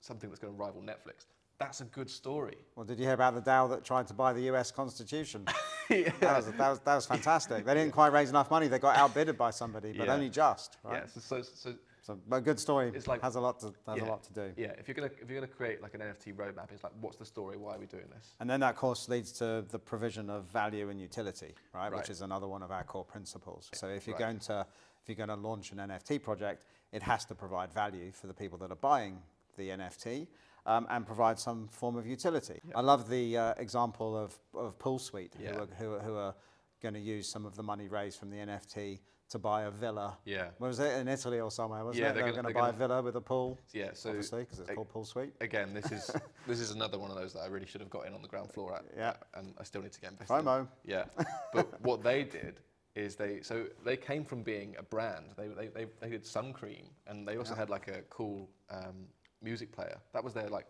something that's going to rival Netflix. That's a good story. Well, did you hear about the DAO that tried to buy the US Constitution? <laughs> yeah. that, was, that, was, that was <laughs> fantastic. They didn't quite raise enough money. They got outbidded by somebody, but Yeah. only just, right? Yeah, so, so, so So, but a good story It's like- has a lot to has yeah. a lot to do. yeah, if you're gonna if you're gonna create like an NFT roadmap, it's like what's the story? Why are we doing this? And then that, course, leads to the provision of value and utility, right? Right. Which is another one of our core principles. So if you're Right. going to if you're going to launch an NFT project, it has to provide value for the people that are buying the NFT um, and provide some form of utility. Yeah. I love the uh, example of, of Poolsuite, Yeah. who, are, who, who are going to use some of the money raised from the NFT to buy a villa. Yeah, was it? In Italy or somewhere, wasn't Yeah, it? They they're were gonna- going to buy a villa with a pool, yeah. So obviously, because it's uh, called Poolsuite. again, this is <laughs> this is another one of those that I really should have got in on the ground floor at. Yeah. and I still need to get invested. in. Yeah, but <laughs> what they did is they so they came from being a brand. They they they, they did Sun Cream, and they also Yeah. had like a cool um, music player. That was their like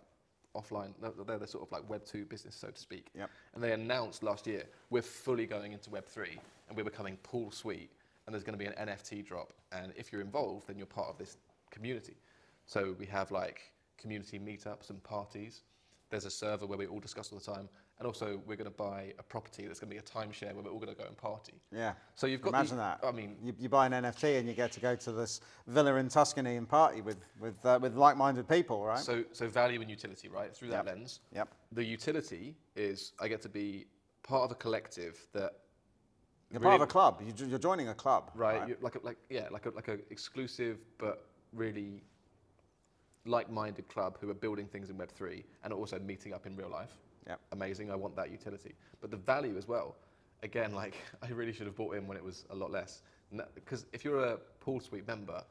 offline. they're- They're the sort of like Web two business, so to speak. Yep. And they announced last year we're fully going into Web three, and we're becoming Poolsuite, and there's going to be an NFT drop. And if you're involved, then you're part of this community. So we have like community meetups and parties. There's a server where we all discuss all the time, and also we're going to buy a property that's going to be a timeshare where we're all going to go and party. Yeah. So you've got Imagine that. I mean, You, you buy an NFT and you get to go to this villa in Tuscany and party with with uh, with like-minded people, right? so so value and utility, right? Through that Yep. lens, yep. the utility is I get to be part of a collective that You're part of a club. You're joining a club, right? you like a, like yeah, like a like a exclusive but really like-minded club who are building things in Web three and also meeting up in real life. Yep. Amazing. I want that utility, but the value as well. Again, <laughs> like I really should have bought in when it was a lot less. Because if you're a Poolsuite member,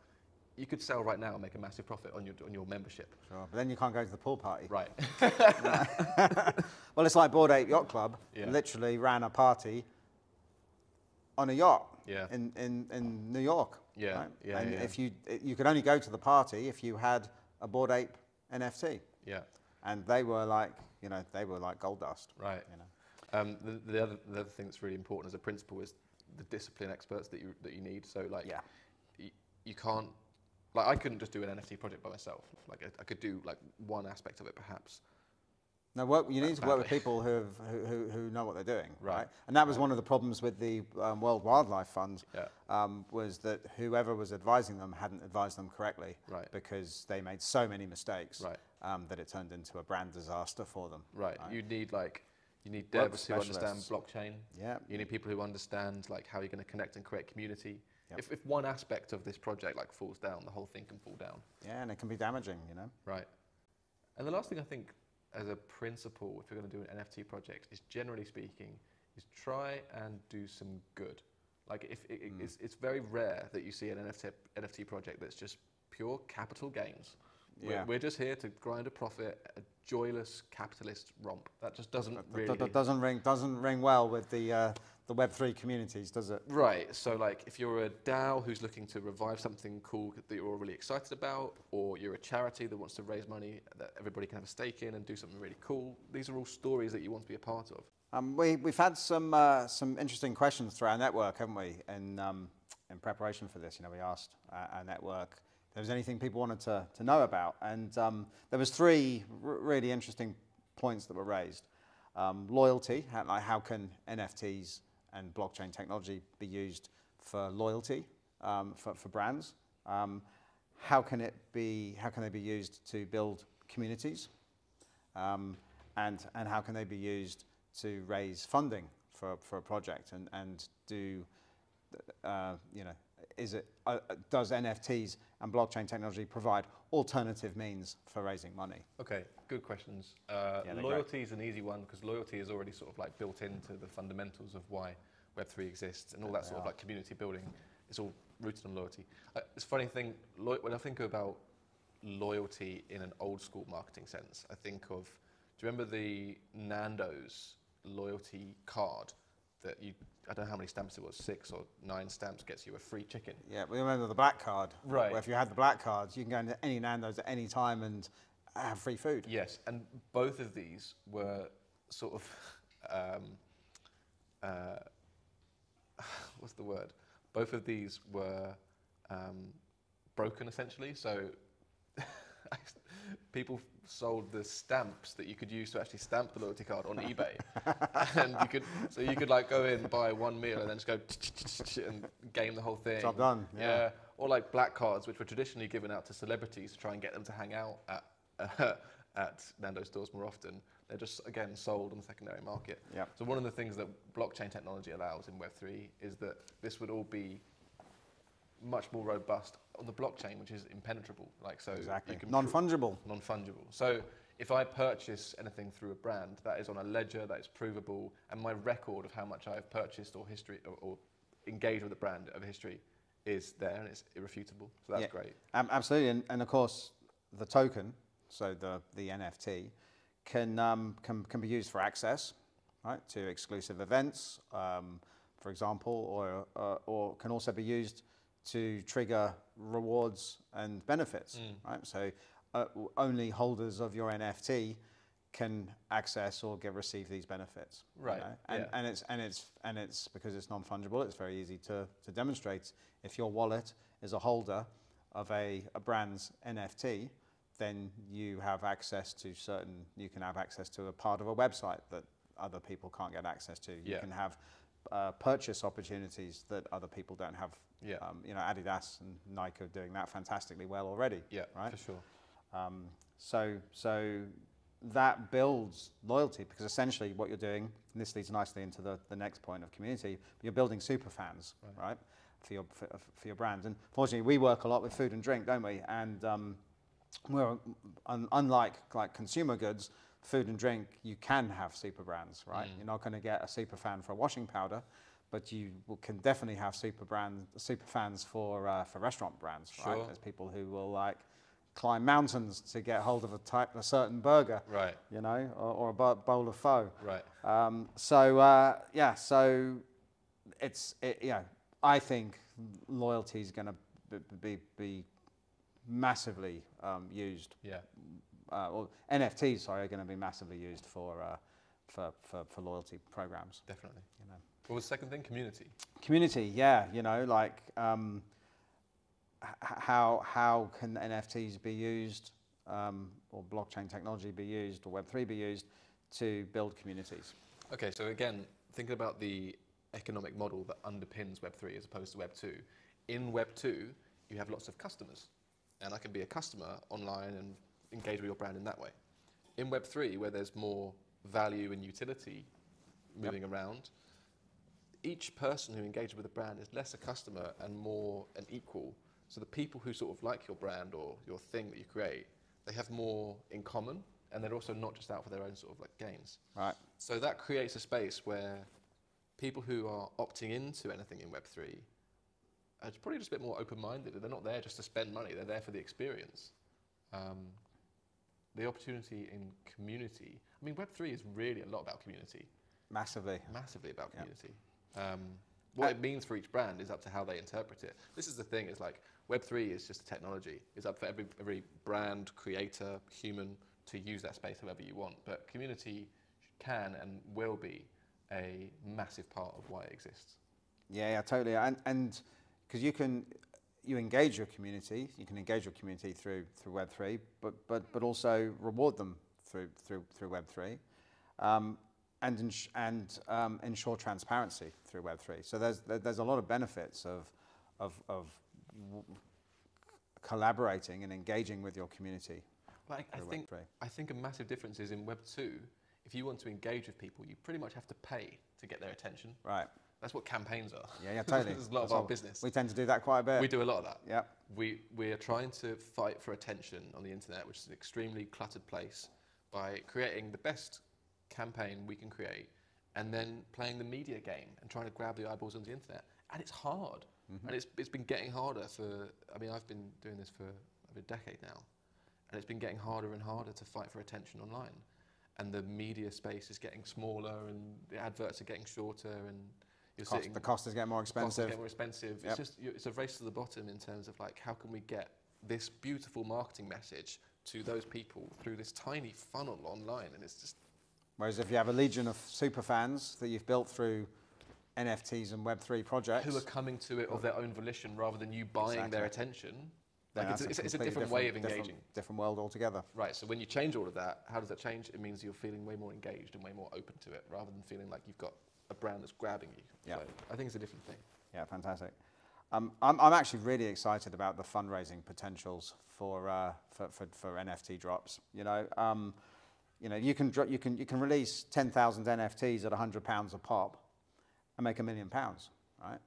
you could sell right now and make a massive profit on your on your membership. Sure. But then you can't go to the pool party. Right. <laughs> <laughs> Well, it's like Bored Ape Yacht Club. Yeah. Literally ran a party on a yacht Yeah. in, in, in New York. Yeah, right? yeah, And yeah. if you you could only go to the party if you had a Bored Ape NFT, yeah. and they were like you know they were like gold dust. Right. You know. Um, the, the other the other thing that's really important as a principle is the discipline experts that you that you need. So like Yeah. you, you can't like I couldn't just do an NFT project by myself. Like I, I could do like one aspect of it perhaps. No, work, you need to work with people who, have, who, who, who know what they're doing, right? Right. And that was one of the problems with the um, World Wildlife Fund, Yeah. um, was that whoever was advising them hadn't advised them correctly, Right. Because they made so many mistakes, Right. um, that it turned into a brand disaster for them. Right. Right. You need like you need devs who understand blockchain. Yeah. You need people who understand like how you're going to connect and create community. Yep. If, if one aspect of this project like falls down, the whole thing can fall down. Yeah, and it can be damaging, you know. Right. And the last thing I think, as a principle, if you're going to do an NFT project, is generally speaking, is try and do some good. Like if it, Mm. it's, it's very rare that you see an NFT, NFT project that's just pure capital gains. Yeah. We're, we're just here to grind a profit, a joyless capitalist romp. That just doesn't That- really. that, that doesn't ring doesn't ring well with the uh, the Web three communities, does it? Right. So, like, if you're a DAO who's looking to revive something cool that you're all really excited about, or you're a charity that wants to raise money that everybody can have a stake in and do something really cool, these are all stories that you want to be a part of. Um, we, we've had some, uh, some interesting questions through our network, haven't we? In, um, in preparation for this, you know, we asked our, our network if there was anything people wanted to, to know about. And um, there was three r- really interesting points that were raised. Um, loyalty, how, like how can NFTs and blockchain technology be used for loyalty um, for, for brands? Um, how can it be, how can they be used to build communities? um, and, and how can they be used to raise funding for, for a project and, and do, uh, you know, is it, uh, uh, does NFTs and blockchain technology provide alternative means for raising money? Okay, good questions. Uh, Yeah, they're great. loyalty is an easy one because loyalty is already sort of like built into the fundamentals of why Web3 exists and all that sort of like community building. It's all rooted on loyalty. Uh, it's a funny thing, when I think about loyalty in an old school marketing sense, I think of, do you remember the Nando's loyalty card that you, I don't know how many stamps it was, six or nine stamps gets you a free chicken? Yeah, we remember the black card. Right. Where if you had the black cards, you can go into any Nando's at any time and have free food. Yes, and both of these were sort of um, uh, <sighs> what's the word? Both of these were um, broken essentially. So <laughs> people sold the stamps that you could use to actually stamp the loyalty card on eBay, <laughs> and you could so you could like go in buy one meal and then just go <laughs> and game the whole thing. Job done, yeah. Or like black cards, which were traditionally given out to celebrities to try and get them to hang out at uh, at Nando's stores more often. They're just again sold on the secondary market. Yep. So one of the things that blockchain technology allows in Web3 is that this would all be much more robust on the blockchain, which is impenetrable. Like so, Exactly. Non fungible. non-fungible. So if I purchase anything through a brand, that is on a ledger, that is provable, and my record of how much I've purchased or history or, or engaged with the brand of history is there and it's irrefutable. So that's Yeah. great. Um, absolutely, and, and of course, the token, so the, the NFT, can, um, can, can be used for access, right, to exclusive events, um, for example, or, uh, or can also be used to trigger rewards and benefits, right? So uh, only holders of your NFT can access or get receive these benefits. you Right, know? And, yeah. and it's and it's and it's because it's non-fungible. It's very easy to, to demonstrate. If your wallet is a holder of a, a brand's NFT, then you have access to certain. You can have access to a part of a website that other people can't get access to. You Yeah. can have uh, purchase opportunities that other people don't have. Yeah. Um, you know, Adidas and Nike are doing that fantastically well already. Yeah, Right. for sure. Um, so, so that builds loyalty because essentially what you're doing, and this leads nicely into the, the next point of community, you're building super fans, right, for, your, for, for your brand. And fortunately, we work a lot with food and drink, don't we? And um, we're, un, unlike like consumer goods, food and drink, you can have super brands, right? You're not going to get a super fan for a washing powder, but you can definitely have super brand, super fans for uh, for restaurant brands, right? Sure. There's people who will like climb mountains to get hold of a type, a certain burger, Right, you know, or, or a bowl of pho. right. Um, so uh, yeah, so it's it, you know, I think loyalty is going to be, be, be massively um, used. Yeah. Uh, or NFTs, sorry, are going to be massively used for, uh, for, for for loyalty programs. Definitely. You know, What was the second thing? Community. community, yeah, you know, like um, how how can NFTs be used um, or blockchain technology be used or Web three be used to build communities? Okay, so again, thinking about the economic model that underpins Web3 as opposed to Web2. In Web2, you have lots of customers, and I can be a customer online and engage with your brand in that way. In Web3, where there's more value and utility moving around, each person who engages with a brand is less a customer and more an equal. So the people who sort of like your brand or your thing that you create, they have more in common, and they're also not just out for their own sort of like gains. Right. So that creates a space where people who are opting into anything in Web3 are probably just a bit more open minded. They're not there just to spend money, they're there for the experience. Um, the opportunity in community. I mean, Web3 is really a lot about community, Massively. massively about community. Um, what Uh, it means for each brand is up to how they interpret it. This is the thing, It's like Web3 is just a technology. It's up for every, every brand, creator, human to use that space however you want. But community can and will be a massive part of why it exists. Yeah, yeah, totally. And and because you can you engage your community, you can engage your community through through Web three, but but but also reward them through through through Web three, um, and ins- and um, ensure transparency through Web three. So there's there's a lot of benefits of of of w- collaborating and engaging with your community. But I, think Web3. I think a massive difference is in Web2. If you want to engage with people, you pretty much have to pay to get their attention. Right. That's what campaigns are. Yeah, yeah, totally. <laughs> There's a lot That's of our all- business. We tend to do that quite a bit. We do a lot of that. Yeah. We, we are trying to fight for attention on the internet, which is an extremely cluttered place, by creating the best campaign we can create and then playing the media game and trying to grab the eyeballs on the internet. And it's hard. Mm-hmm. And it's, it's been getting harder for, I mean, I've been doing this for a decade now. And it's been getting harder and harder to fight for attention online. And the media space is getting smaller and the adverts are getting shorter and you're Cost, sitting the cost is getting more costs expensive. get more expensive. Yep. It's just it's a race to the bottom in terms of like how can we get this beautiful marketing message to those people through this tiny funnel online, and it's just Whereas if you have a legion of super fans that you've built through NFTs and Web3 projects, who are coming to it of their own volition rather than you buying their attention. Like it's, that's it's, a completely different way of different- engaging. Different world altogether. Right. So when you change all of that, how does that change? It means you're feeling way more engaged and way more open to it, rather than feeling like you've got a brand that's grabbing you. Yeah. So I think it's a different thing. Yeah, fantastic. Um, I'm, I'm actually really excited about the fundraising potentials for, uh, for, for, for NFT drops. You know, um, you know, you can, you can, you can release 10,000 NFTs at 100 pounds a pop and make a million pounds, right?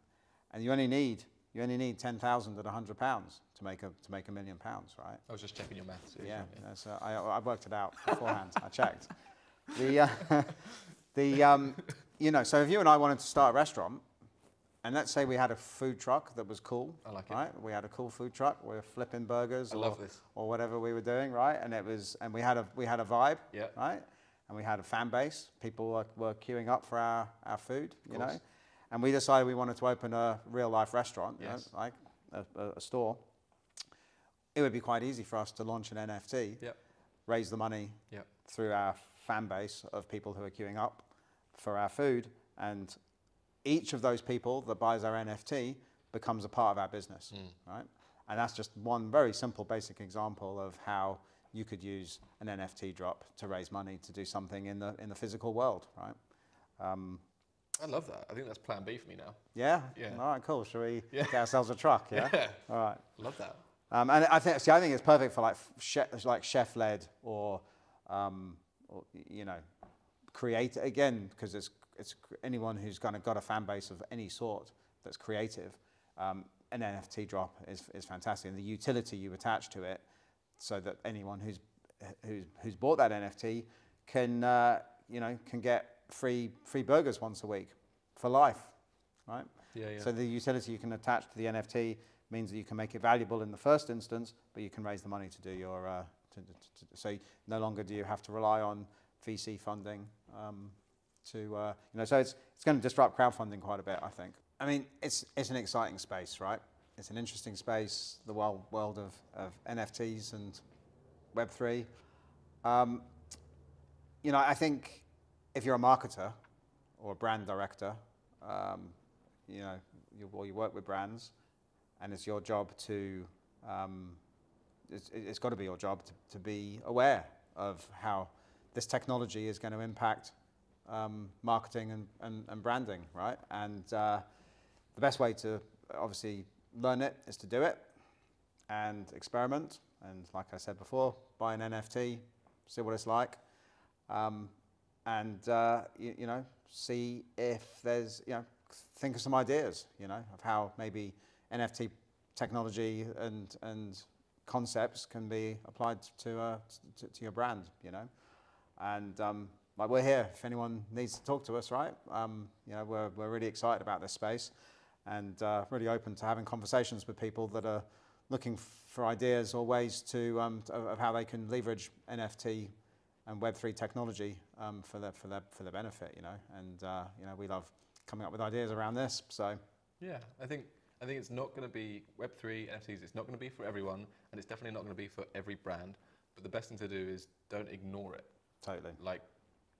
And you only need, you only need 10,000 at 100 pounds to make a, to make a million pounds, right? I was just checking your maths. Yeah, that's, uh, I, I worked it out beforehand. I checked. The, uh, <laughs> the, um, you know, so if you and I wanted to start a restaurant, and let's say we had a food truck that was cool, I like it. right? We had a cool food truck. We were flipping burgers I or, love this. or whatever we were doing, right? And it was, and we had a, we had a vibe, Yeah. right? And we had a fan base. People were, were queuing up for our, our food, you know. And we decided we wanted to open a real life restaurant, you know, Yes. like a, a, a store. It would be quite easy for us to launch an NFT Yep. raise the money Yep. through our fan base of people who are queuing up for our food, and each of those people that buys our NFT becomes a part of our business, Mm. right? And that's just one very simple, basic example of how you could use an NFT drop to raise money to do something in the in the physical world, right? Um, I love that. I think that's Plan B for me now. yeah. Yeah. All right. Cool. Shall we Yeah. get ourselves a truck? Yeah. <laughs> Yeah. All right. Love that. Um, and I think, see, I think it's perfect for like chef, like chef-led or, um, or you know, create again because it's it's anyone who's kind of got a fan base of any sort that's creative. Um, an NFT drop is is fantastic, and the utility you attach to it, so that anyone who's who's who's bought that NFT can uh, you know can get free free burgers once a week for life, right? Yeah, yeah. So the utility you can attach to the NFT means that you can make it valuable in the first instance, but you can raise the money to do your. Uh, to, to, to, so no longer do you have to rely on VC funding. Um, to uh, you know, so it's it's going to disrupt crowdfunding quite a bit. I think. I mean, it's it's an exciting space, right? It's an interesting space. The world world of, of NFTs and Web three. Um, you know, I think if you're a marketer or a brand director, um, you know, you, or you work with brands, and it's your job to, um, it's, it's got to be your job to, to be aware of how this technology is going to impact um, marketing and, and, and, branding, right? And uh, the best way to obviously learn it is to do it and experiment. And like I said before, buy an NFT, see what it's like, um, and uh, you, you, know, see if there's, you know, think of some ideas, you know, of how maybe NFT technology and and concepts can be applied to uh, to, to, your brand, you know, and um, like we're here if anyone needs to talk to us, right? Um, you know, we're we're really excited about this space, and uh, really open to having conversations with people that are looking for ideas or ways to, um, to of how they can leverage NFT and Web3 technology um, for, their, for, their, for their benefit, you know. And, uh, you know, we love coming up with ideas around this, so. Yeah, I think, I think it's not going to be Web3, NFTs, it's not going to be for everyone, and it's definitely not going to be for every brand. But the best thing to do is don't ignore it. Totally. Like,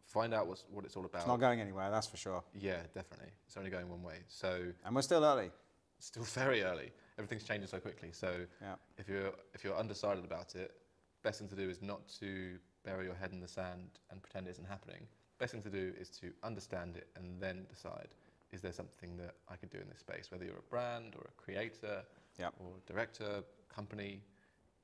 find out what's, what it's all about. It's not going anywhere, that's for sure. Yeah, definitely. It's only going one way. So. And we're still early. Still very early. Everything's changing so quickly. So yeah. if you're if you're undecided about it, best thing to do is not to bury your head in the sand and pretend it isn't happening. Best thing to do is to understand it and then decide is there something that I could do in this space? Whether you're a brand or a creator yep. or director, company,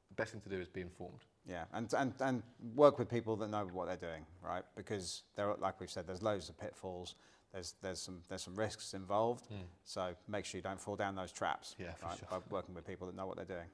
the best thing to do is be informed. Yeah, and, and, and work with people that know what they're doing, right? Because there, like we've said, there's loads of pitfalls. There's, there's, some, there's some risks involved. Mm. So make sure you don't fall down those traps yeah, right, sure. by working with people that know what they're doing.